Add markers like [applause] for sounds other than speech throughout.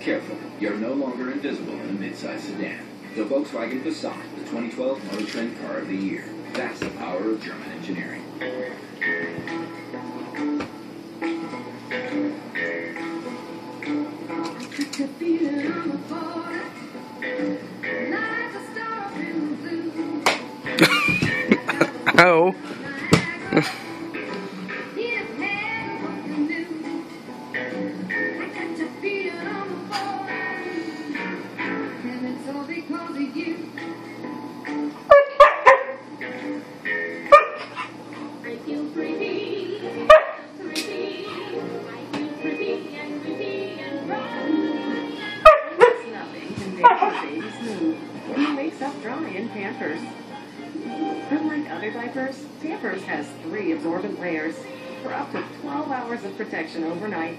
Careful, you're no longer invisible in a midsize sedan. The Volkswagen Passat, the 2012 Motor Trend Car of the Year. That's the power of German engineering. [laughs] Oh. [laughs] when he wakes up dry in Pampers. Unlike other diapers, Pampers has three absorbent layers for up to 12 hours of protection overnight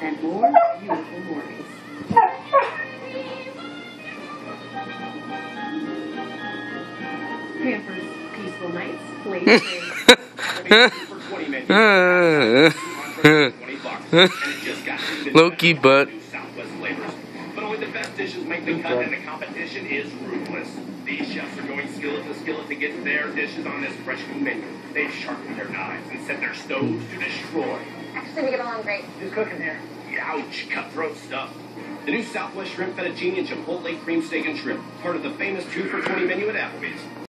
and more beautiful mornings. Pampers, peaceful nights, playful days. For 20 only the dishes make the cut, and the competition is ruthless. These chefs are going skillet to skillet to get their dishes on this fresh new menu. They've sharpened their knives and set their stoves to destroy. Actually, we get along great. Who's cooking here? Ouch, cutthroat stuff. The new Southwest Shrimp Fettuccine and Chipotle Cream Steak and Shrimp, part of the famous 2 for 20 menu at Applebee's.